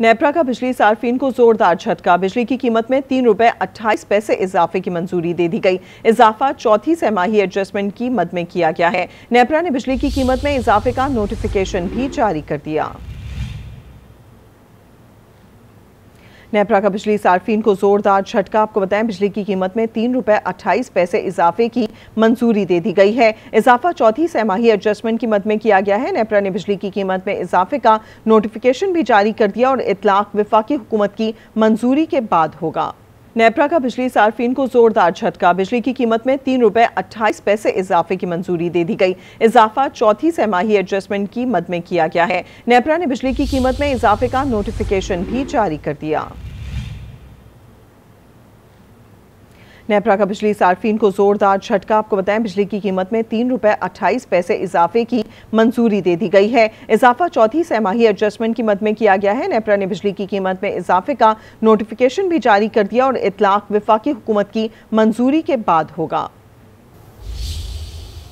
नेपरा का बिजली सार्फिन को जोरदार झटका। बिजली की कीमत में तीन रुपए अट्ठाईस पैसे इजाफे की मंजूरी दे दी गई। इजाफा चौथी सहमाही एडजस्टमेंट की मद में किया गया है। नेपरा ने बिजली की कीमत में इजाफे का नोटिफिकेशन भी जारी कर दिया। नेपरा का बिजली सार्फिन को जोरदार झटका। आपको बताएँ, बिजली की कीमत में तीन रुपए अट्ठाईस पैसे इजाफे की मंजूरी दे दी गई है। इजाफा चौथी सहमाही एडजस्टमेंट की मद में किया गया है। नेपरा ने बिजली की कीमत में इजाफे का नोटिफिकेशन भी जारी कर दिया और इतलाक विफाकी हुकूमत की मंजूरी के बाद होगा। नेपरा का बिजली सार्फिन को जोरदार झटका। बिजली की कीमत में तीन रुपए अट्ठाईस पैसे इजाफे की मंजूरी दे दी गई। इजाफा चौथी सहमाही एडजस्टमेंट की मद में किया गया है। नेपरा ने बिजली की कीमत में इजाफे का नोटिफिकेशन भी जारी कर दिया। नेपरा का बिजली सार्फिन को जोरदार झटका। आपको बताएँ, बिजली की कीमत में तीन रुपए अट्ठाईस पैसे इजाफे की मंजूरी दे दी गई है। इजाफा चौथी सहमाही एडजस्टमेंट की मद में किया गया है। नेपरा ने बिजली की कीमत में इजाफे का नोटिफिकेशन भी जारी कर दिया और इतलाक विफाकी हुकूमत की मंजूरी के बाद होगा।